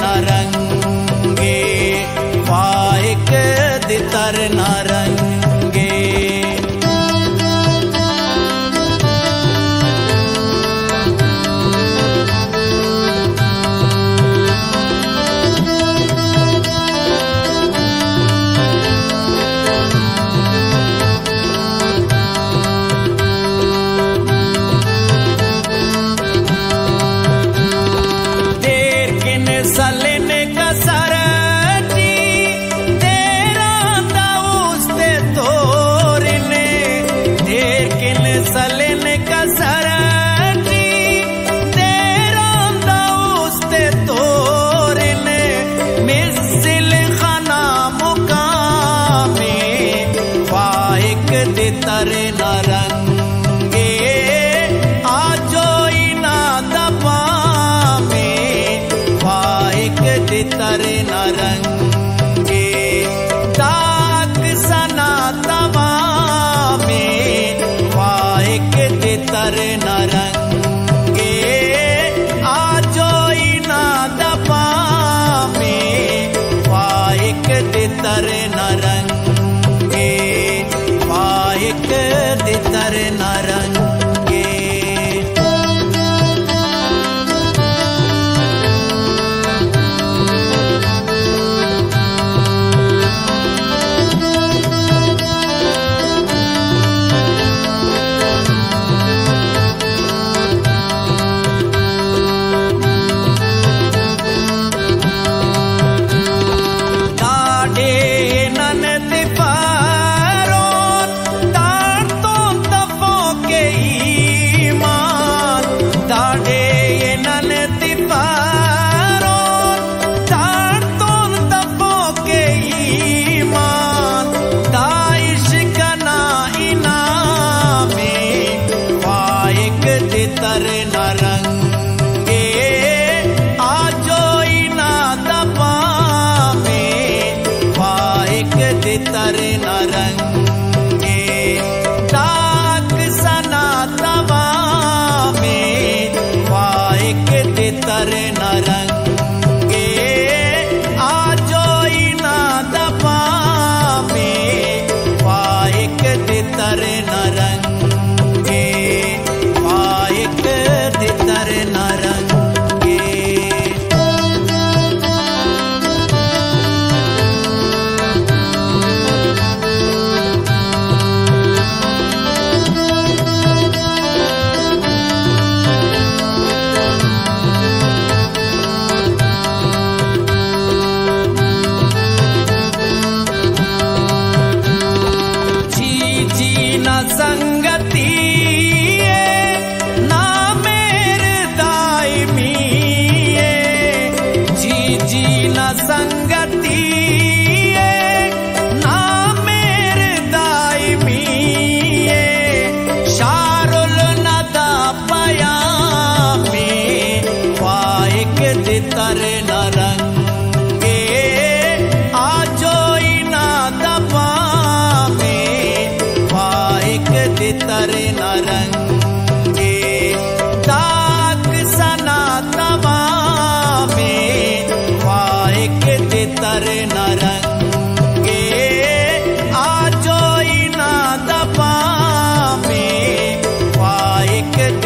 नरंगे पाए के दितर Narang ¡Suscríbete al!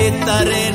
guitarrera.